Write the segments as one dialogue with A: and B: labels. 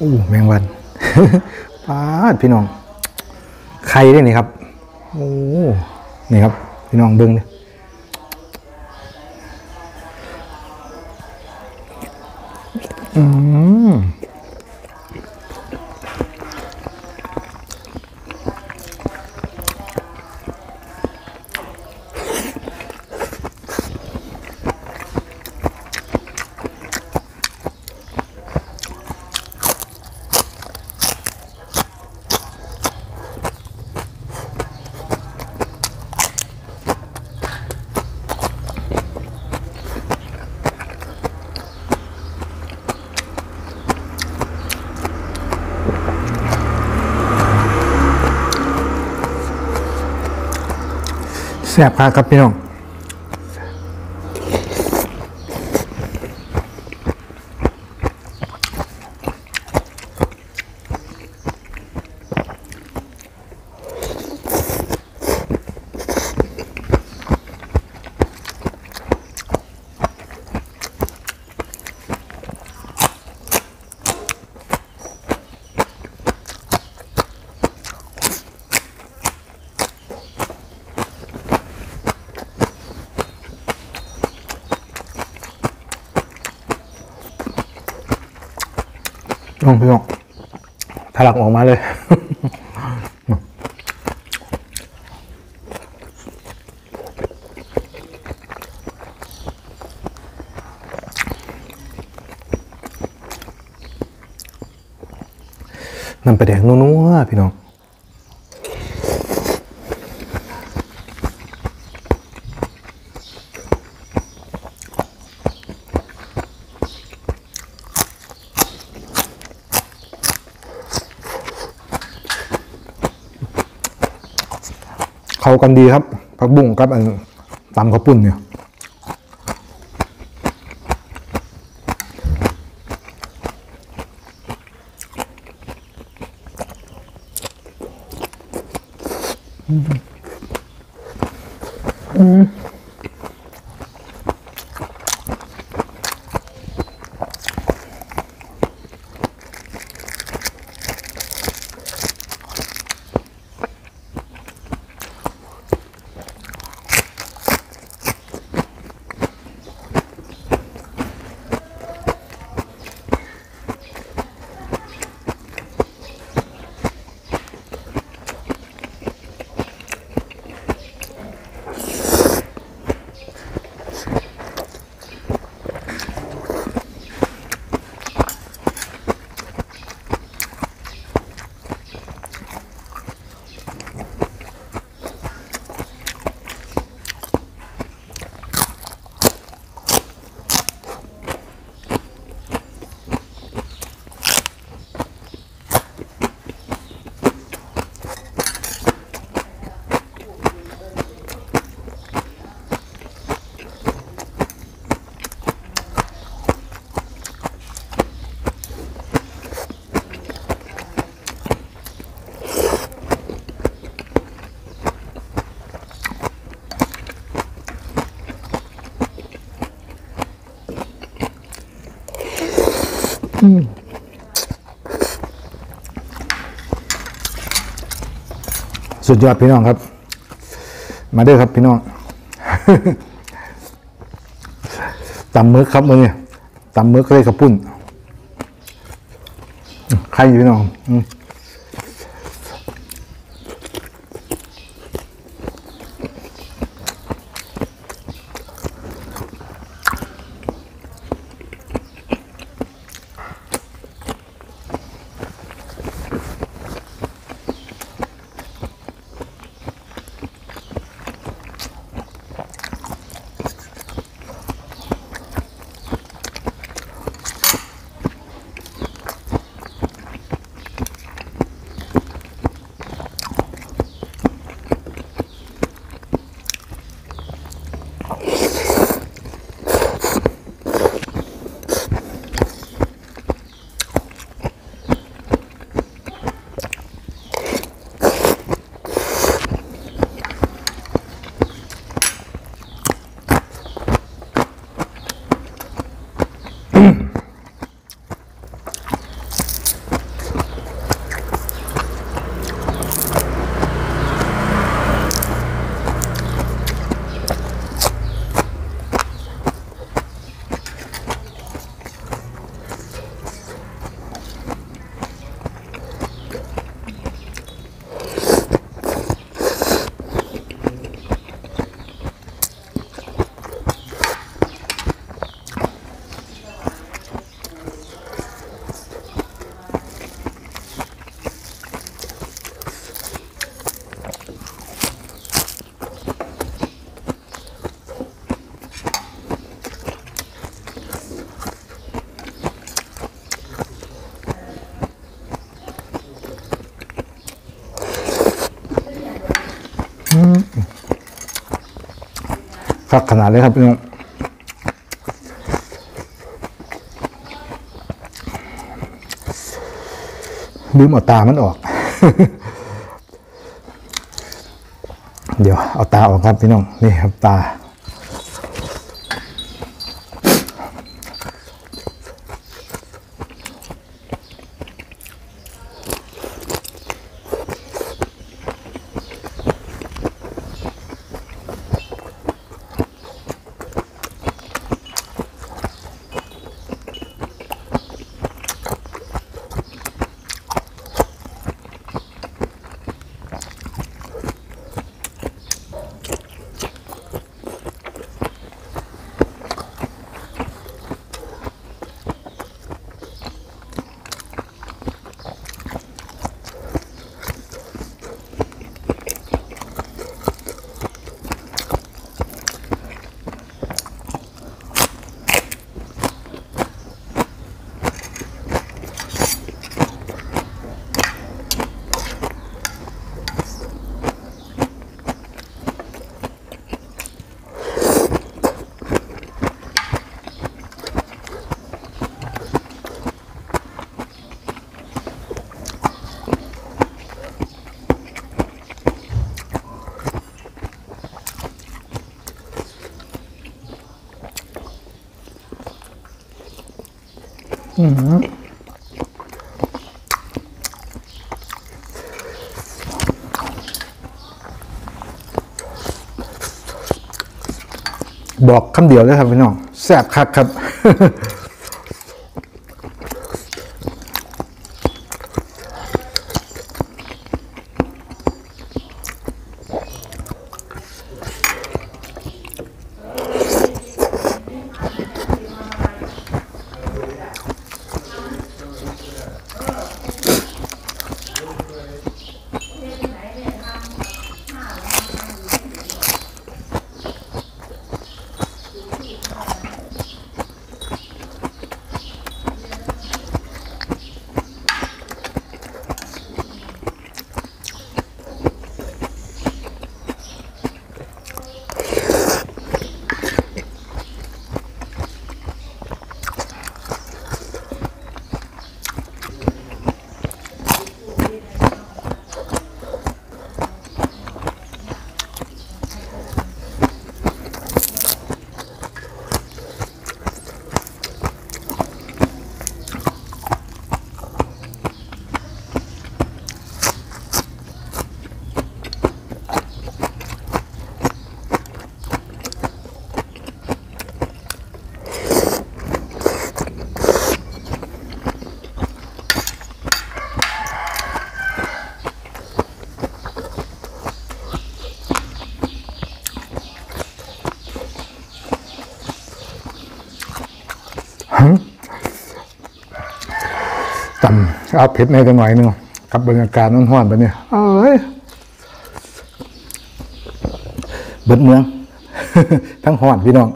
A: อู้แมงวันปาดพี่น้องไข่ด้วยนี่ครับโอ้นี่ครับ พี่น้องเบิ้งเลยอืม แสบคาครับพี่น้อง พี่น้องถลักออกมาเลยน้ำปลาแดงนัวๆพี่น้อง เข้ากันดีครับผักบุ้งกับอันตำข้าวปุ้นเนี่ย สุดยอดพี่น้องครับ มาเด้อครับพี่น้องตำมือครับมือเนี่ยตำมึกเลยกระปุ่นใครอยู่พี่น้องอืม คักขนาดเลยครับพี่น้องลืมเอาตามันออก เดี๋ยวเอาตาออกครับพี่น้อง นี่ครับตา บอกคำเดียวเลยครับพี่น้องแซ่บคักครับ จำเอาเผ็ดในจังหน่อยหนึงกับบรรยากาศน้อนๆไปเนี่ยเอ้ยเบิดเมือง ทั้งหอนพี่น้อง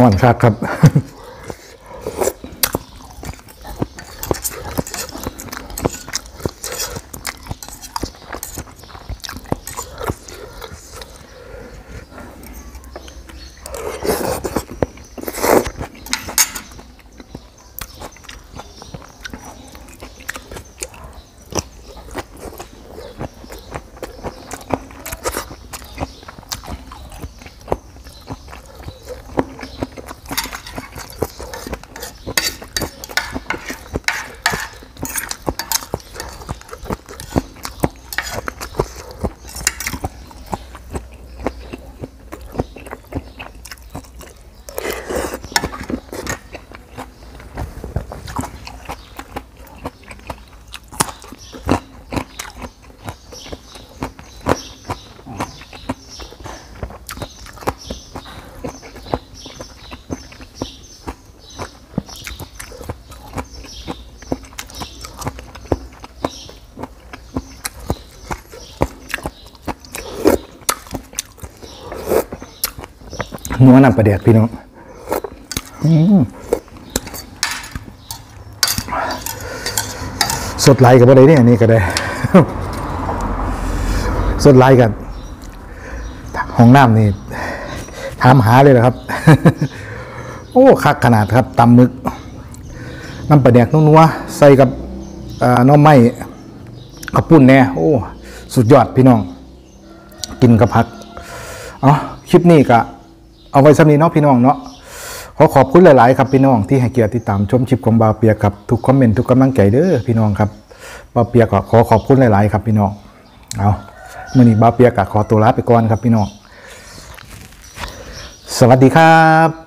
A: ห่อนคักครับ นัวน้ำปลาแดกพี่น้องสดไหลกับอะไรเนี่ยนี่ก็ได้ สดไหลกับห้องน้ำนี่ถามหาเลยนะครับ โอ้คักขนาดครับตำมึก น้ำปลาแดกนัวๆใส่กับน้องไม้กับปุ้นแน่โอ้ สุดยอดพี่น้อง กินกับผัก เอาคลิปนี้ก็ เอาไว้สำนีเนาะพี่น้องเนาะขอขอบคุณหลาย ๆ ครับพี่น้องที่ให้เกียรติติดตามชมชิปของบาเปียครับทุกคอมเมนต์ทุกกำลังใจเด้อพี่น้องครับบาเปียก็ขอขอบคุณหลาย ๆ ครับพี่น้องเอามื่อนี้บาเปียกก็ขอตัวลาไปก่อนครับพี่น้องสวัสดีครับ